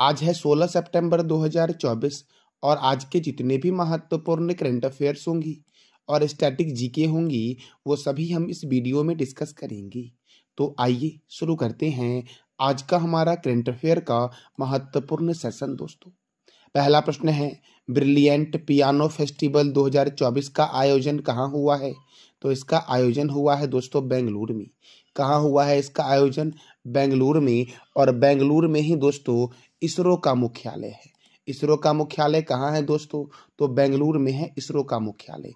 आज है 16 सितंबर 2024 और आज के जितने भी महत्वपूर्ण करंट अफेयर्स होंगी और स्टैटिक जीके होंगी, वो सभी हम इस वीडियो में डिस्कस करेंगे। तो आइए शुरू करते हैं आज का हमारा करंट अफेयर का महत्वपूर्ण सेशन दोस्तों। पहला प्रश्न है ब्रिलियंट पियानो फेस्टिवल 2024 का आयोजन कहाँ हुआ है? तो इसका आयोजन हुआ है दोस्तों बेंगलुरु में। कहाँ हुआ है इसका आयोजन बेंगलुरु में? और बेंगलुरु में ही दोस्तों, इसरो का मुख्यालय है। इसरो का मुख्यालय कहाँ है दोस्तों? तो बेंगलुरु में है इसरो का मुख्यालय।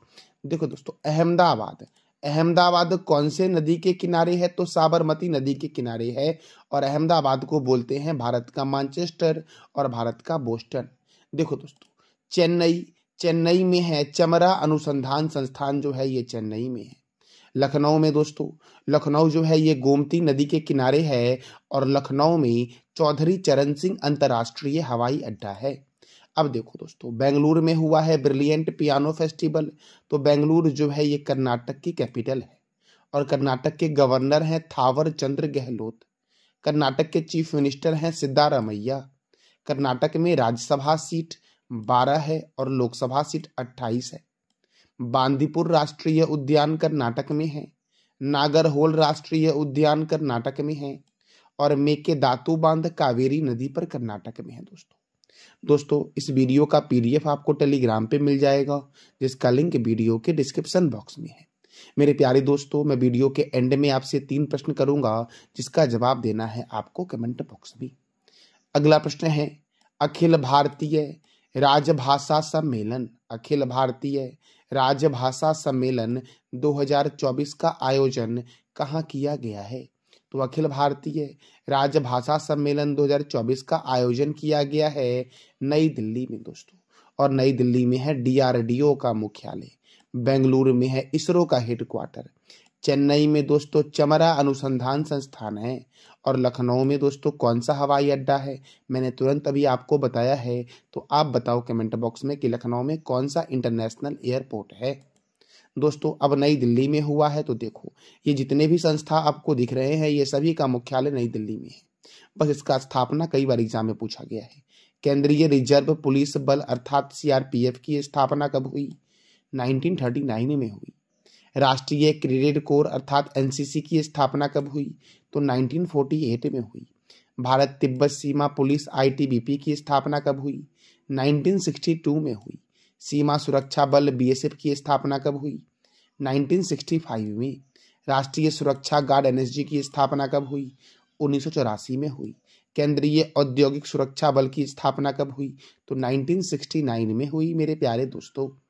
देखो दोस्तों, अहमदाबाद। अहमदाबाद कौन से नदी के किनारे है? तो साबरमती नदी के किनारे है। और अहमदाबाद को बोलते हैं भारत का मानचेस्टर और भारत का बोस्टन। देखो दोस्तों, चेन्नई। चेन्नई में है चमरा अनुसंधान संस्थान जो है, ये चेन्नई में है। लखनऊ में दोस्तों, लखनऊ जो है ये गोमती नदी के किनारे है और लखनऊ में चौधरी चरण सिंह अंतर्राष्ट्रीय हवाई अड्डा है। अब देखो दोस्तों, बेंगलुरु में हुआ है ब्रिलियंट पियानो फेस्टिवल तो बेंगलुरु जो है ये कर्नाटक की कैपिटल है और कर्नाटक के गवर्नर हैं थावर चंद्र गहलोत, कर्नाटक के चीफ मिनिस्टर हैं सिद्धारमैया, कर्नाटक में राज्यसभा सीट बारह है और लोकसभा सीट अट्ठाईस है। बांदीपुर राष्ट्रीय उद्यान कर्नाटक में है नागरहोल राष्ट्रीय उद्यान कर्नाटक में है और मेके दातु बाँध कावेरी नदी पर कर्नाटक में है दोस्तों। दोस्तों, इस वीडियो का पीडीएफ आपको टेलीग्राम पे मिल जाएगा, जिसका लिंक वीडियो के डिस्क्रिप्शन बॉक्स में है। मेरे प्यारे दोस्तों, मैं वीडियो के एंड में आपसे तीन प्रश्न करूँगा, जिसका जवाब देना है आपको कमेंट बॉक्स में। अगला प्रश्न है, अखिल भारतीय राजभाषा सम्मेलन, अखिल भारतीय राजभाषा सम्मेलन 2024 का आयोजन कहाँ किया गया है? तो अखिल भारतीय राजभाषा सम्मेलन 2024 का आयोजन किया गया है नई दिल्ली में, दोस्तों। और नई दिल्ली में है डीआरडीओ का मुख्यालय। बेंगलुरु में है इसरो का हेडक्वार्टर। चेन्नई में दोस्तों चमरा अनुसंधान संस्थान है और लखनऊ में दोस्तों कौन सा हवाई अड्डा है? मैंने तुरंत अभी आपको बताया है तो आप बताओ कमेंट बॉक्स में कि लखनऊ में कौन सा इंटरनेशनल एयरपोर्ट है। दोस्तों, अब नई दिल्ली में हुआ है तो देखो, ये जितने भी संस्था आपको दिख रहे हैं, ये सभी का मुख्यालय नई दिल्ली में है। बस इसका स्थापना कई बार एग्ज़ाम में पूछा गया है। केंद्रीय रिज़र्व पुलिस बल अर्थात सीआरपीएफ की स्थापना कब हुई? 1939 में हुई। राष्ट्रीय क्रेडिट कोर अर्थात एनसीसी की स्थापना कब हुई? तो 1948 में हुई। भारत तिब्बत सीमा पुलिस आईटीबीपी की स्थापना कब हुई? 1962 में हुई। सीमा सुरक्षा बल बीएसएफ की स्थापना कब हुई? 1965 में। राष्ट्रीय सुरक्षा गार्ड एनएसजी की स्थापना कब हुई? उन्नीस सौ चौरासी में हुई। केंद्रीय औद्योगिक सुरक्षा बल की स्थापना कब हुई? तो 1969 में हुई, मेरे प्यारे दोस्तों।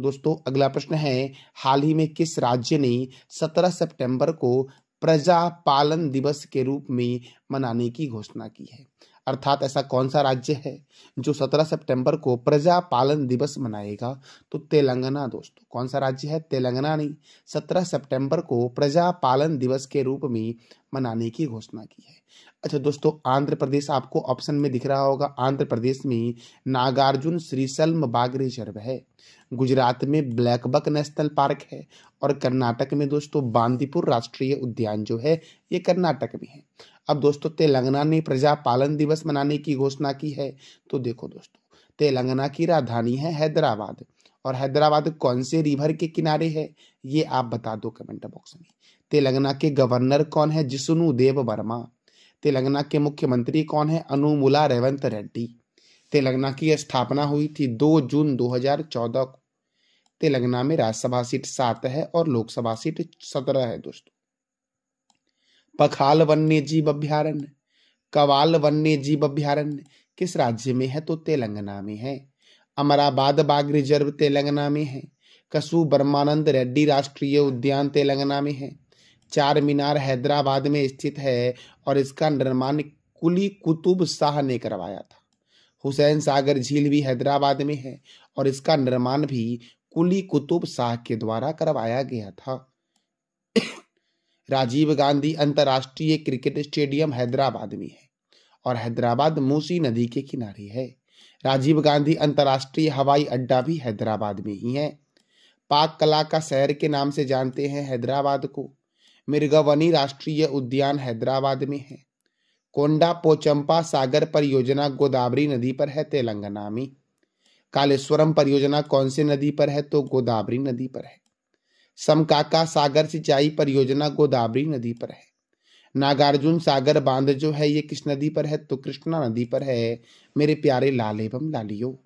दोस्तों, अगला प्रश्न है, हाल ही में किस राज्य ने 17 सितंबर को प्रजा पालन दिवस के रूप में मनाने की घोषणा की है? अर्थात ऐसा कौन सा राज्य है जो 17 सितंबर को प्रजा पालन दिवस मनाएगा? तो तेलंगाना दोस्तों, कौन सा राज्य है? तेलंगाना नहीं 17 सितंबर को प्रजा पालन दिवस के रूप में मनाने की घोषणा की है। अच्छा दोस्तों, आंध्र प्रदेश आपको ऑप्शन में दिख रहा होगा। आंध्र प्रदेश में नागार्जुन श्रीशल्म बाग रिज़र्व है। गुजरात में ब्लैक बक नेशनल पार्क है और कर्नाटक में दोस्तों बांदीपुर राष्ट्रीय उद्यान जो है, ये कर्नाटक में है। अब दोस्तों, तेलंगाना ने प्रजा पालन दिवस मनाने की घोषणा की है। तो देखो दोस्तों, तेलंगाना की राजधानी है हैदराबाद और हैदराबाद कौन से रिवर के किनारे है, ये आप बता दो कमेंट बॉक्स में। तेलंगाना के गवर्नर कौन है? जिसुनु देव वर्मा। तेलंगाना के मुख्यमंत्री कौन है? अनुमुला रेवंत रेड्डी। तेलंगाना की स्थापना हुई थी 2 जून 2014 को। तेलंगाना में राज्यसभा सीट सात है और लोकसभा सीट सत्रह है, दोस्तों। पखाल वन्य जीव अभ्यारण्य, कवाल वन्य जीव अभ्यारण्य, किस राज्य में है? तो तेलंगाना में है। अमराबाद बाग रिज़र्व तेलंगाना में है। कसू ब्रह्मानंद रेड्डी राष्ट्रीय उद्यान तेलंगाना में है। चार मीनार हैदराबाद में स्थित है और इसका निर्माण कुली कुतुब शाह ने करवाया था। हुसैन सागर झील भी हैदराबाद में है और इसका निर्माण भी कुली कुतुब शाह के द्वारा करवाया गया था। राजीव गांधी अंतर्राष्ट्रीय क्रिकेट स्टेडियम हैदराबाद में है और हैदराबाद मूसी नदी के किनारे है। राजीव गांधी अंतर्राष्ट्रीय हवाई अड्डा भी हैदराबाद में ही है। पाक कला का शहर के नाम से जानते हैं हैदराबाद को। मिर्गावनी राष्ट्रीय उद्यान हैदराबाद में है। कोंडा पोचंपा सागर परियोजना गोदावरी नदी पर है तेलंगाना में कालेश्वरम परियोजना कौन सी नदी पर है तो गोदावरी नदी पर है। समकाका सागर सिंचाई परियोजना गोदावरी नदी पर है। नागार्जुन सागर बाँध जो है ये किस नदी पर है तो कृष्णा नदी पर है। मेरे प्यारे लाल एवं लालियो,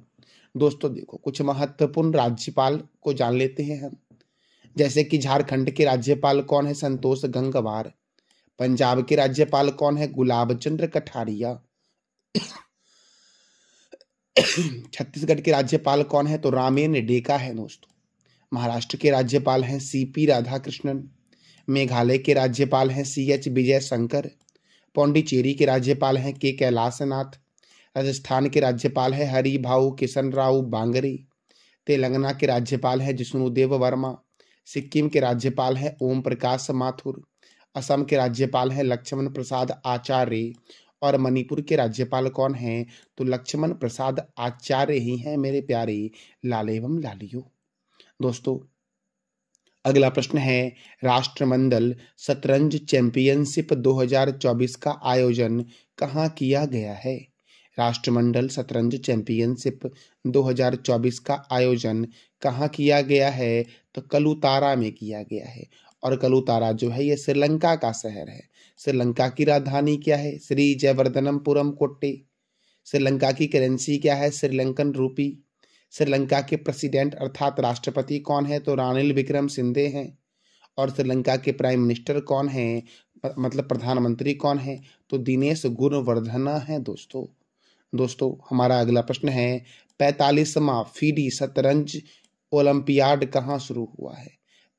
दोस्तों देखो कुछ महत्वपूर्ण राज्यपाल को जान लेते हैं हम। जैसे कि झारखंड के राज्यपाल कौन है? संतोष गंगवार। पंजाब के राज्यपाल कौन है? गुलाब चंद्र कठारिया। छत्तीसगढ़ के राज्यपाल कौन है? तो रामेन डेका है दोस्तों। महाराष्ट्र के राज्यपाल हैं सीपी राधाकृष्णन। मेघालय के राज्यपाल हैं सी एच विजय शंकर पौंडीचेरी के राज्यपाल हैं के कैलाशनाथ। राजस्थान के राज्यपाल है हरि भाऊ किशन राव बांगरी। तेलंगाना के राज्यपाल हैं जिष्णुदेव वर्मा। सिक्किम के राज्यपाल हैं ओम प्रकाश माथुर, असम के राज्यपाल हैं लक्ष्मण प्रसाद आचार्य और मणिपुर के राज्यपाल कौन हैं? तो लक्ष्मण प्रसाद आचार्य ही हैं मेरे प्यारे लाल एवं लालियो। दोस्तों, अगला प्रश्न है, राष्ट्रमंडल शतरंज चैंपियनशिप 2024 का आयोजन कहाँ किया गया है? राष्ट्रमंडल शतरंज चैंपियनशिप 2024 का आयोजन कहाँ किया गया है? तो कलुतारा में किया गया है। और कलुतारा जो है, ये श्रीलंका का शहर है। श्रीलंका की राजधानी क्या है? श्री जयवर्धनमपुरम कोट्टे। श्रीलंका की करेंसी क्या है? श्रीलंकन रूपी। श्रीलंका के प्रेसिडेंट अर्थात राष्ट्रपति कौन है? तो रानिल विक्रम सिंधे हैं। और श्रीलंका के प्राइम मिनिस्टर कौन है? मतलब प्रधानमंत्री कौन है? तो दिनेश गुणवर्धना है दोस्तों। दोस्तों, हमारा अगला प्रश्न है, पैतालीसवा फीडी शतरंज ओलंपियाड कहाँ शुरू हुआ है?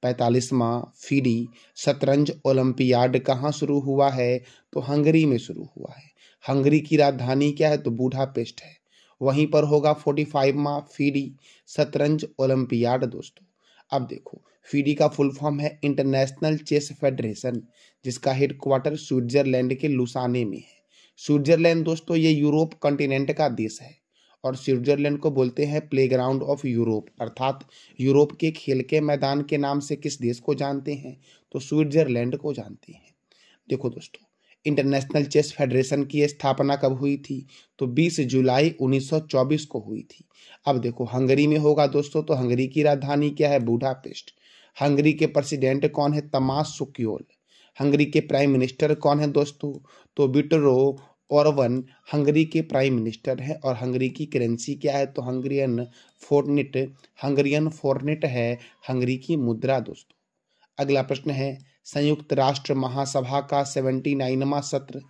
पैतालीसवा फीडी शतरंज ओलंपियाड कहाँ शुरू हुआ है? तो हंगरी में शुरू हुआ है। हंगरी की राजधानी क्या है? तो बूढ़ा पेस्ट है। वहीं पर होगा फोर्टी फाइववा फीडी शतरंज ओलंपियाड दोस्तों। अब देखो, फीडी का फुल फॉर्म है इंटरनेशनल चेस फेडरेशन, जिसका हेडक्वार्टर स्विट्जरलैंड के लुसाने में है। स्विट्जरलैंड दोस्तों, ये यूरोप कॉन्टिनेंट का देश है और स्विट्जरलैंड को बोलते हैं प्लेग्राउंड ऑफ़ यूरोप। अर्थात यूरोप के खेल के मैदान के नाम से किस देश को जानते हैं? तो स्विट्जरलैंड को जानते हैं। देखो दोस्तों, इंटरनेशनल चेस फेडरेशन की स्थापना कब हुई थी? तो 20 जुलाई 1924 को हुई थी। अब देखो, हंगरी में होगा दोस्तों तो हंगरी की राजधानी क्या है? बूढ़ापेस्ट हंगरी के प्रेसिडेंट कौन है? तमास सुक्योल। हंगरी के प्राइम मिनिस्टर कौन है दोस्तों? तो बिटरो ओरवन हंगरी के प्राइम मिनिस्टर है और हंगरी की करेंसी क्या है? तो हंगरियन फोर्निट हंगरियन फोर्निट है हंगरी की मुद्रा, दोस्तों। अगला प्रश्न है, संयुक्त राष्ट्र महासभा का सेवेंटी नाइनवा सत्र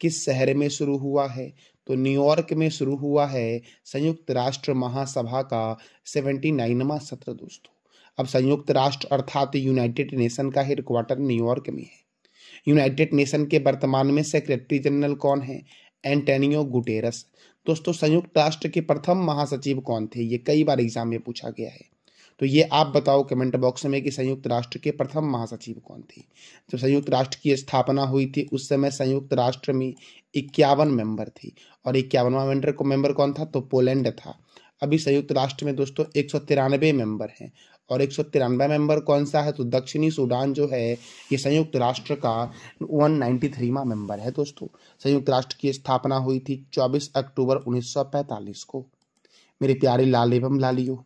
किस शहर में शुरू हुआ है? तो न्यूयॉर्क में शुरू हुआ है संयुक्त राष्ट्र महासभा का सेवेंटी नाइनवा सत्र, दोस्तों। अब संयुक्त राष्ट्र अर्थात यूनाइटेड नेशन का हेडक्वार्टर न्यूयॉर्क में है। यूनाइटेड नेशन के वर्तमान में सेक्रेटरी जनरल कौन है? Antonio Guterres. दोस्तों, संयुक्त राष्ट्र के प्रथम महासचिव कौन थे? ये कई बार एग्ज़ाम में पूछा गया है। तो ये आप बताओ कमेंट बॉक्स में कि संयुक्त राष्ट्र के प्रथम महासचिव कौन थे? जब संयुक्त राष्ट्र की स्थापना हुई थी, उस समय संयुक्त राष्ट्र में इक्यावन मेंबर थे और इक्यावनवा मेंबर को मेंबर कौन था? तो पोलैंड था। अभी संयुक्त राष्ट्र में दोस्तों एक सौ तिरानवे मेंबर हैं और एक सौ तिरानवे मेंबर कौन सा है? तो दक्षिणी सूडान जो है, ये संयुक्त राष्ट्र का वन नाइन्टी थ्रीवा मेंबर है दोस्तों। संयुक्त राष्ट्र की स्थापना हुई थी चौबीस अक्टूबर उन्नीस सौ पैंतालीस को। मेरे प्यारे लाल एवं लालियो,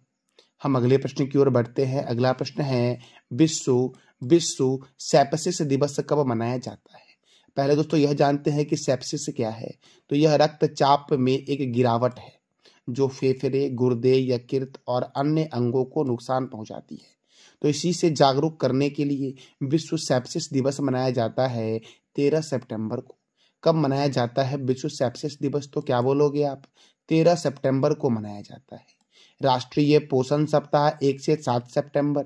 हम अगले प्रश्न की ओर बढ़ते हैं। अगला प्रश्न है, विश्व विश्व सेप्सिस दिवस कब मनाया जाता है? पहले दोस्तों यह जानते हैं कि सेप्सिस क्या है। तो यह रक्तचाप में एक गिरावट है। जो फेफड़े, गुर्दे, यकृत और अन्य अंगों को नुकसान पहुंचाती है। तो इसी से जागरूक करने के लिए विश्व सेप्सिस दिवस मनाया जाता है तेरह सितंबर को। कब मनाया जाता है विश्व सेप्सिस दिवस? तो क्या बोलोगे आप? तेरह सितंबर को मनाया जाता है। राष्ट्रीय पोषण सप्ताह एक से सात सितंबर।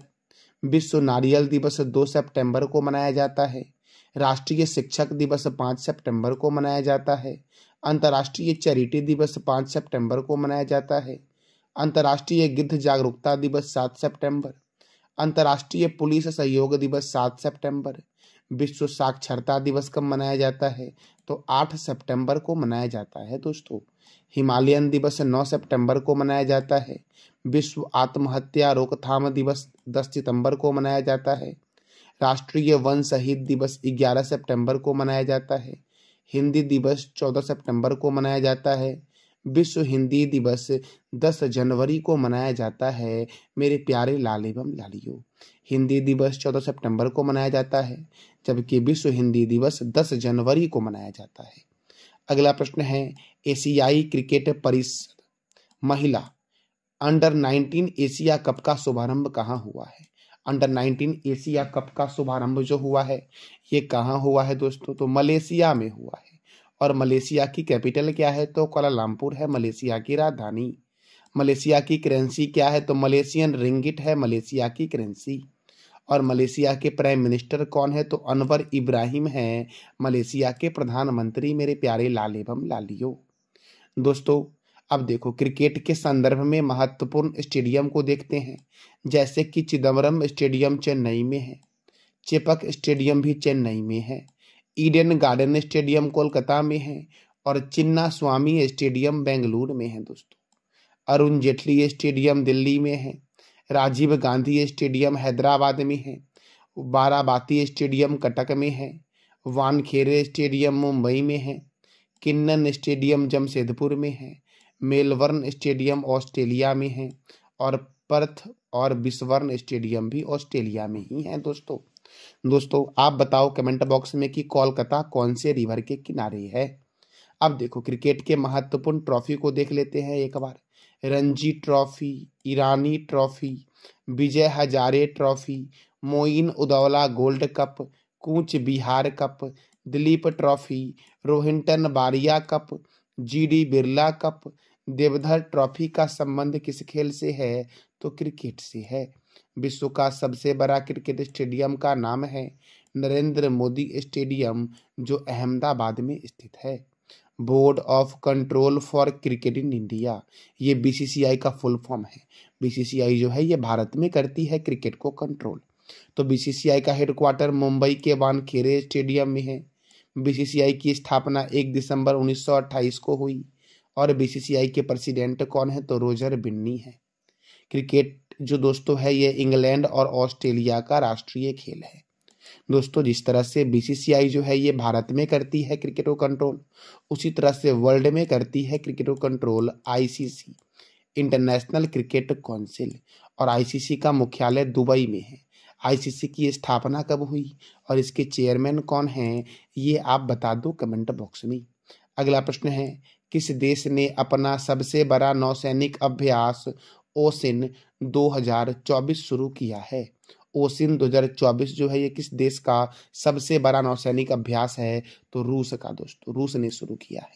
विश्व नारियल दिवस दो सितंबर को मनाया जाता है। राष्ट्रीय शिक्षक दिवस पाँच सितंबर को मनाया जाता है। अंतर्राष्ट्रीय चैरिटी दिवस पाँच सितंबर को मनाया जाता है। अंतर्राष्ट्रीय गिद्ध जागरूकता दिवस सात सितंबर। अंतर्राष्ट्रीय पुलिस सहयोग दिवस सात सितंबर। विश्व साक्षरता दिवस कब मनाया जाता है? तो आठ सितंबर को मनाया जाता है दोस्तों। हिमालयन दिवस नौ सितंबर को मनाया जाता है। विश्व आत्महत्या रोकथाम दिवस दस सितंबर को मनाया जाता है। राष्ट्रीय वन शहीद दिवस ग्यारह सितंबर को मनाया जाता है। हिंदी दिवस 14 सितंबर को मनाया जाता है। विश्व हिंदी दिवस 10 जनवरी को मनाया जाता है। मेरे प्यारे लाल एवं लालियों, हिंदी दिवस 14 सितंबर को मनाया जाता है, जबकि विश्व हिंदी दिवस 10 जनवरी को मनाया जाता है। अगला प्रश्न है, एशियाई क्रिकेट परिषद महिला अंडर 19 एशिया कप का शुभारंभ कहाँ हुआ है? अंडर 19 एशिया कप का शुभारंभ जो हुआ है, ये कहाँ हुआ है दोस्तों? तो मलेशिया में हुआ है। और मलेशिया की कैपिटल क्या है? तो कोलालमपुर है, मलेशिया की राजधानी। मलेशिया की करेंसी क्या है? तो मलेशियन रिंगिट है, मलेशिया की करेंसी और मलेशिया के प्राइम मिनिस्टर कौन है? तो अनवर इब्राहिम है। मलेशिया के प्रधानमंत्री मेरे प्यारे लाल एवं लालियो। दोस्तों अब देखो, क्रिकेट के संदर्भ में महत्वपूर्ण स्टेडियम को देखते हैं। जैसे कि चिदम्बरम स्टेडियम चेन्नई में है, चेपक स्टेडियम भी चेन्नई में है, ईडन गार्डन स्टेडियम कोलकाता में है और चिन्ना स्वामी स्टेडियम बेंगलुरु में है दोस्तों। अरुण जेटली स्टेडियम दिल्ली में है, राजीव गांधी स्टेडियम हैदराबाद में है, बाराबाती स्टेडियम कटक में है, वानखेड़े स्टेडियम मुंबई में है, किन्नन स्टेडियम जमशेदपुर में है मेलबर्न स्टेडियम ऑस्ट्रेलिया में है और पर्थ और बिस्वर्न स्टेडियम भी ऑस्ट्रेलिया में ही है दोस्तों। दोस्तों, आप बताओ कमेंट बॉक्स में कि कोलकाता कौन से रिवर के किनारे है। अब देखो क्रिकेट के महत्वपूर्ण ट्रॉफी को देख लेते हैं एक बार। Ranji trophy Irani trophy Vijay Hazare trophy Moin Uddowla gold cup Cooch Behar cup Duleep trophy Rohinton Baria cup G D Birla cup Deodhar trophy का संबंध किस खेल से है? तो क्रिकेट से है। विश्व का सबसे बड़ा क्रिकेट स्टेडियम का नाम है नरेंद्र मोदी स्टेडियम, जो अहमदाबाद में स्थित है। Board of control for cricket in India, ये बीसीसीआई का फुल फॉर्म है। बीसीसीआई जो है, ये भारत में करती है क्रिकेट को कंट्रोल। तो बीसीसीआई का हेडक्वार्टर मुंबई के वानखेड़े स्टेडियम में है। बीसीसीआई की स्थापना एक दिसंबर 1928 को हुई। और बीसीसीआई के प्रेसिडेंट कौन है? तो रोजर बिन्नी है। क्रिकेट जो दोस्तों है, ये इंग्लैंड और ऑस्ट्रेलिया का राष्ट्रीय खेल है। दोस्तों, जिस तरह से बीसीसीआई जो है, ये भारत में करती है क्रिकेट कंट्रोल उसी तरह से वर्ल्ड में करती है क्रिकेट को control ICC international cricket council और आईसीसी का मुख्यालय दुबई में है। आईसीसी की स्थापना कब हुई और इसके चेयरमैन कौन हैं, ये आप बता दो कमेंट बॉक्स में। अगला प्रश्न है किस देश ने अपना सबसे बड़ा नौसैनिक अभ्यास ओसिन 2024 शुरू किया है? ओसिन 2024 जो है, ये किस देश का सबसे बड़ा नौसैनिक अभ्यास है? तो रूस का दोस्तों, रूस ने शुरू किया है।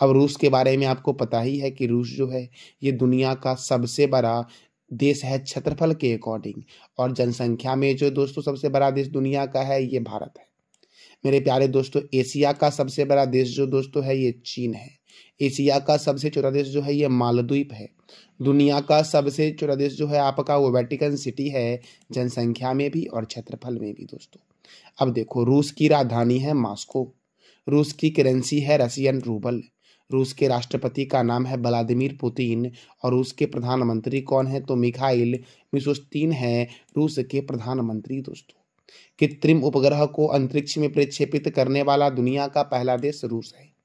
अब रूस के बारे में आपको पता ही है कि रूस जो है, ये दुनिया का सबसे बड़ा देश है क्षेत्रफल के अकॉर्डिंग। और जनसंख्या में जो दोस्तों सबसे बड़ा देश दुनिया का है, ये भारत है। मेरे प्यारे दोस्तों, एशिया का सबसे बड़ा देश जो दोस्तों है, ये चीन है। एशिया का सबसे छोटा देश जो है, ये मालद्वीप है। दुनिया का सबसे छोटा देश जो है, आपका वो वेटिकन सिटी है, जनसंख्या में भी और क्षेत्रफल में भी दोस्तों। अब देखो, रूस की राजधानी है मॉस्को। रूस की करेंसी है रशियन रूबल रूस के राष्ट्रपति का नाम है व्लादिमीर पुतिन और रूस के प्रधानमंत्री कौन है? तो मिखाइल मिशोस्तीन है, रूस के प्रधानमंत्री दोस्तों। कृत्रिम उपग्रह को अंतरिक्ष में प्रक्षेपित करने वाला दुनिया का पहला देश रूस है।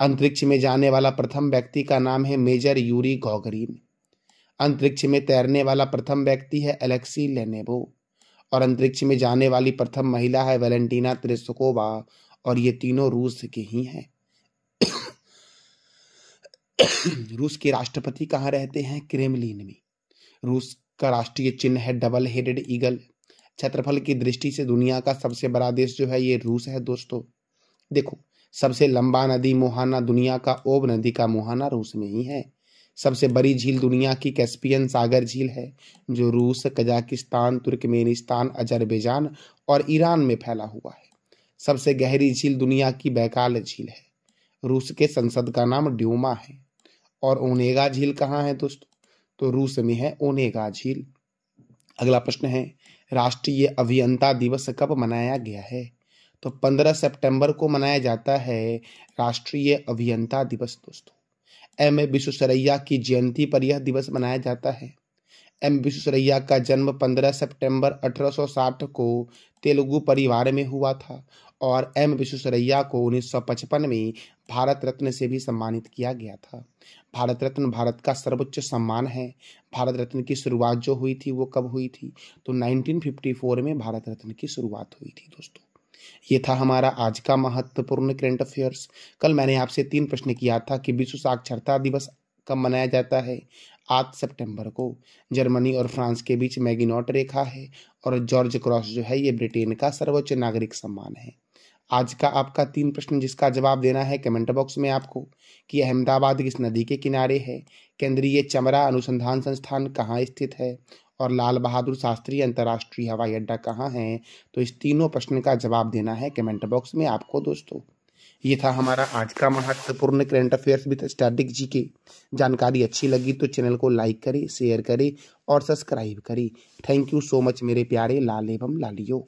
अंतरिक्ष में जाने वाला प्रथम व्यक्ति का नाम है मेजर यूरी गॉगरीन। अंतरिक्ष में तैरने वाला प्रथम व्यक्ति है एलेक्सी लेनेबो और अंतरिक्ष में जाने वाली प्रथम महिला है वेलेंटीना त्रिस्कोवा और ये तीनों रूस के ही हैं। रूस के राष्ट्रपति कहाँ रहते हैं? क्रेमलिन में। रूस का राष्ट्रीय चिन्ह है डबल हेडेड ईगल। क्षेत्रफल की दृष्टि से दुनिया का सबसे बड़ा देश जो है ये रूस है, दोस्तों। देखो सबसे लंबा नदी मुहाना दुनिया का ओब नदी का मुहाना रूस में ही है। सबसे बड़ी झील दुनिया की कैस्पियन सागर झील है, जो रूस, कजाकिस्तान, तुर्कमेनिस्तान, अजरबैजान और ईरान में फैला हुआ है। सबसे गहरी झील दुनिया की बैकाल झील है। रूस के संसद का नाम ड्यूमा है। और ओनेगा झील कहाँ है दोस्तों? तो रूस में है ओनेगा झील। अगला प्रश्न है, राष्ट्रीय अभियंता दिवस कब मनाया गया है? तो 15 सितंबर को मनाया जाता है राष्ट्रीय अभियंता दिवस, दोस्तों। एम ए विश्वेश्वरैया की जयंती पर यह दिवस मनाया जाता है। एम विश्वेश्वरैया का जन्म 15 सितंबर 1860 को तेलुगु परिवार में हुआ था और एम विश्वेश्वरैया को 1955 में भारत रत्न से भी सम्मानित किया गया था। भारत रत्न भारत का सर्वोच्च सम्मान है। भारत रत्न की शुरुआत जो हुई थी वो कब हुई थी? तो 1954 में भारत रत्न की शुरुआत हुई थी, दोस्तों। ये था हमारा आज का महत्वपूर्ण करंट अफेयर्स कल मैंने आपसे तीन प्रश्न किया था कि विश्व साक्षरता दिवस कब मनाया जाता है? आठ सितंबर को। जर्मनी और फ्रांस के बीच मैगिनॉट रेखा है और जॉर्ज क्रॉस जो है ये ब्रिटेन का सर्वोच्च नागरिक सम्मान है। आज का आपका तीन प्रश्न जिसका जवाब देना है कमेंट बॉक्स में आपको, कि अहमदाबाद किस नदी के किनारे है? केंद्रीय चमरा अनुसंधान संस्थान कहाँ स्थित है? और लाल बहादुर शास्त्री अंतर्राष्ट्रीय हवाई अड्डा कहाँ है? तो इस तीनों प्रश्न का जवाब देना है कमेंट बॉक्स में आपको दोस्तों। ये था हमारा आज का महत्वपूर्ण current affairs with static G K. जानकारी अच्छी लगी तो चैनल को लाइक करें, शेयर करें और सब्सक्राइब करें। थैंक यू सो मच मेरे प्यारे, लाल एवं लालियो।